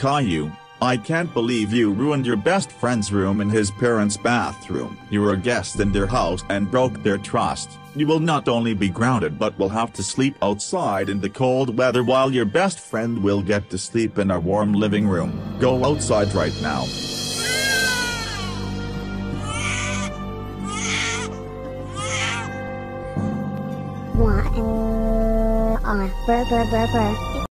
Caillou, I can't believe you ruined your best friend's room in his parents' bathroom. You were a guest in their house and broke their trust. You will not only be grounded but will have to sleep outside in the cold weather while your best friend will get to sleep in our warm living room. Go outside right now. What? Uh, burr, burr, burr, burr.